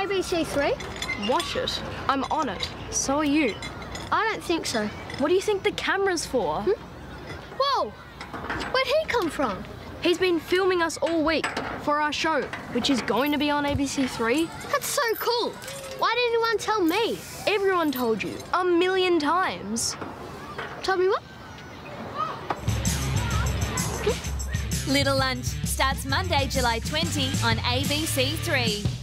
ABC3? Watch it. I'm on it. So are you. I don't think so. What do you think the camera's for? Hmm? Whoa! Where'd he come from? He's been filming us all week for our show, which is going to be on ABC3. That's so cool. Why didn't anyone tell me? Everyone told you a million times. Tell me what? Little Lunch starts Monday, July 20 on ABC3.